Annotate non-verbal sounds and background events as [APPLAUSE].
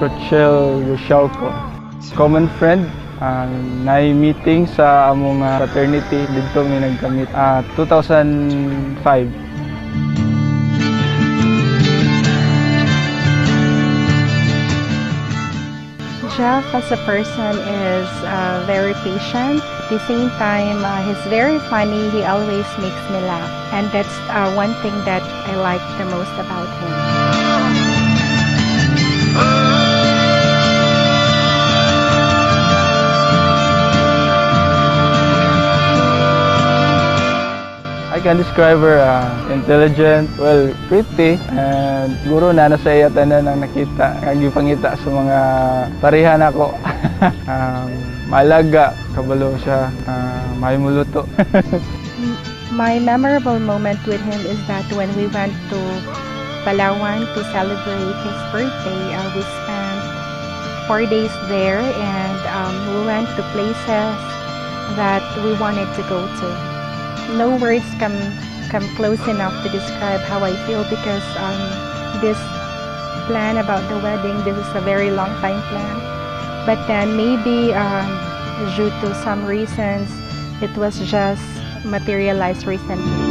Rochelle Rochalco. Common friend, uh, na-meeting sa among uh, fraternity dito mi nagkamit uh, 2005. Jeff as a person is uh, very patient. At the same time, uh, he's very funny. He always makes me laugh. And that's uh, one thing that I like the most about him. I can describe her uh, intelligent, well, pretty, and guro na nasa iya tanan ang nakita, ang ipangita sa mga parihan ako. [LAUGHS] um, malaga, kabalo siya, uh, may muluto. [LAUGHS] My memorable moment with him is that when we went to Palawan to celebrate his birthday, uh, we spent four days there and um, we went to places that we wanted to go to no words come come close enough to describe how I feel because um, this plan about the wedding, this is a very long time plan. But then maybe um, due to some reasons, it was just materialized recently.